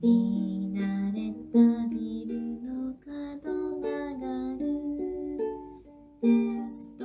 見慣れたビルの角曲がる。です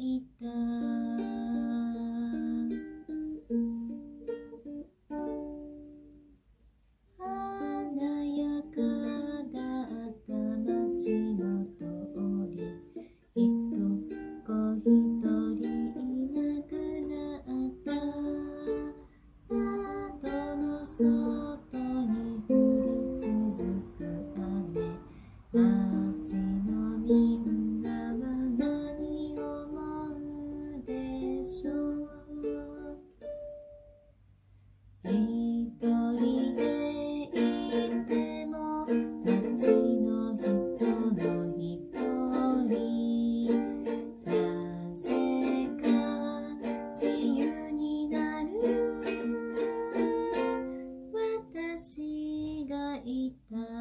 いた。華やかだった街の通り人子一人いなくなった。窓の外 Carita.